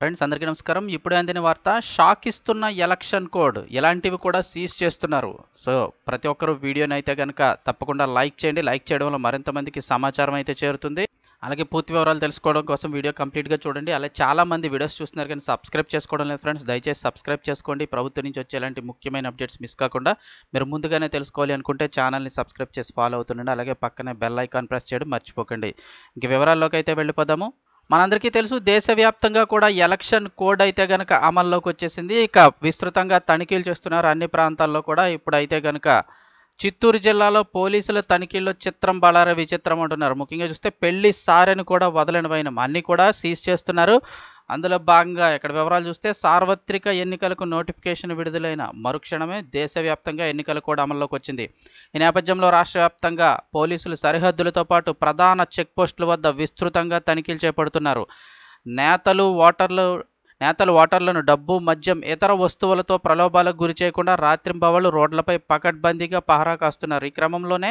Friends అందరికీ నమస్కారం. ఇప్పుడే అందిన వార్త షాక్ ఇస్తున్న ఎలక్షన్ కోడ్. ఇలాంటివి కూడా సీజ్ చేస్తున్నారు. సో ప్రతి ఒక్కరు వీడియోని అయితే కనుక తప్పకుండా లైక్ చేయండి. లైక్ చేయడం వల్ల మరింత మందికి సమాచారం అయితే చేరుతుంది. అలాగే పూర్తి వివరాలు తెలుసుకోవడం కోసం వీడియో కంప్లీట్గా చూడండి. అలాగే చాలా మంది వీడియోస్ చూస్తున్నారు కానీ సబ్స్క్రైబ్ చేసుకోవడం లేదు ఫ్రెండ్స్. దయచేసి సబ్స్క్రైబ్ చేసుకోండి. ప్రభుత్వం నుంచి వచ్చే ఇలాంటి ముఖ్యమైన అప్డేట్స్ మిస్ కాకుండా మీరు ముందుగానే తెలుసుకోవాలి అనుకుంటే ఛానల్ని సబ్స్క్రైబ్ చేసి ఫాలో అవుతుండండి. అలాగే పక్కనే బెల్ ఐకాన్ ప్రెస్ చేయడం మర్చిపోకండి. ఇంక వివరాల్లోకి అయితే వెళ్ళిపోదాము. మనందరికీ తెలుసు దేశవ్యాప్తంగా కూడా ఎలక్షన్ కోడ్ అయితే గనక అమల్లోకి వచ్చేసింది. ఇక విస్తృతంగా తనిఖీలు చేస్తున్నారు అన్ని ప్రాంతాల్లో కూడా. ఇప్పుడైతే గనక చిత్తూరు జిల్లాలో పోలీసుల తనిఖీల్లో చిత్రం బళార విచిత్రం అంటున్నారు. ముఖ్యంగా చూస్తే పెళ్ళి సారెను కూడా వదలనివైన అన్ని కూడా సీజ్ చేస్తున్నారు అందులో భాగంగా ఇక్కడ వివరాలు చూస్తే సార్వత్రిక ఎన్నికలకు నోటిఫికేషన్ విడుదలైన మరుక్షణమే దేశవ్యాప్తంగా ఎన్నికలు కూడా అమల్లోకి వచ్చింది. ఈ నేపథ్యంలో రాష్ట్ర వ్యాప్తంగా పోలీసులు సరిహద్దులతో పాటు ప్రధాన చెక్పోస్టుల వద్ద విస్తృతంగా తనిఖీలు చేపడుతున్నారు. నేతలు ఓటర్లు నేతలు ఓటర్లను డబ్బు మద్యం ఇతర వస్తువులతో ప్రలోభాలకు గురి చేయకుండా రాత్రింబవళ్ళు రోడ్లపై పకడ్బందీగా పహరా కాస్తున్నారు. ఈ క్రమంలోనే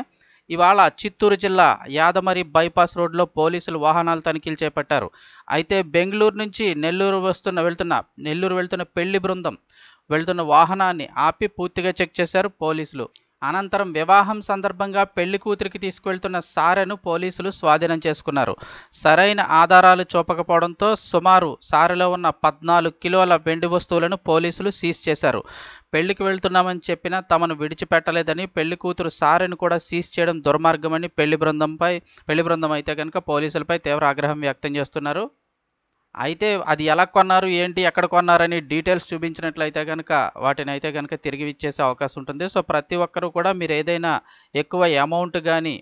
ఇవాళ చిత్తూరు జిల్లా యాదమరి బైపాస్ రోడ్లో పోలీసులు వాహనాలు తనిఖీలు చేపట్టారు. అయితే బెంగళూరు నుంచి నెల్లూరు వస్తున్న వెళ్తున్న నెల్లూరు వెళ్తున్న పెళ్ళి బృందం వెళ్తున్న వాహనాన్ని ఆపి పూర్తిగా చెక్ చేశారు పోలీసులు. అనంతరం వివాహం సందర్భంగా పెళ్ళి కూతురికి తీసుకువెళ్తున్న సారెను పోలీసులు స్వాధీనం చేసుకున్నారు. సరైన ఆధారాలు చూపకపోవడంతో సుమారు సారెలో ఉన్న పద్నాలుగు కిలోల వెండి వస్తువులను పోలీసులు సీజ్ చేశారు. పెళ్ళికి వెళ్తున్నామని చెప్పినా తమను విడిచిపెట్టలేదని పెళ్ళి కూతురు సారెను కూడా సీజ్ చేయడం దుర్మార్గమని పెళ్ళి బృందంపై పెళ్ళి బృందం అయితే కనుక పోలీసులపై తీవ్ర ఆగ్రహం వ్యక్తం చేస్తున్నారు. అయితే అది ఎలా కొన్నారు ఏంటి ఎక్కడ కొన్నారని డీటెయిల్స్ చూపించినట్లయితే కనుక వాటిని అయితే కనుక తిరిగి ఇచ్చేసే అవకాశం ఉంటుంది. సో ప్రతి ఒక్కరు కూడా మీరు ఏదైనా ఎక్కువ అమౌంట్ కానీ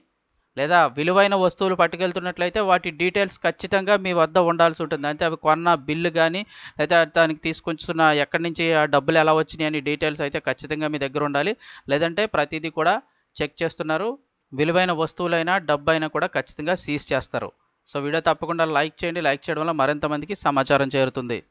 లేదా విలువైన వస్తువులు పట్టుకెళ్తున్నట్లయితే వాటి డీటెయిల్స్ ఖచ్చితంగా మీ వద్ద ఉండాల్సి ఉంటుంది. అంటే అవి కొన్న బిల్లు కానీ లేదా దానికి తీసుకొచ్చున్న ఎక్కడి నుంచి ఆ డబ్బులు ఎలా వచ్చినాయి అని డీటెయిల్స్ అయితే ఖచ్చితంగా మీ దగ్గర ఉండాలి. లేదంటే ప్రతిదీ కూడా చెక్ చేస్తున్నారు. విలువైన వస్తువులైనా డబ్బు అయినా కూడా ఖచ్చితంగా సీజ్ చేస్తారు. సో వీడియో తప్పకుండా లైక్ చేయండి. లైక్ చేయడం వల్ల మరింత మందికి సమాచారం చేరుతుంది.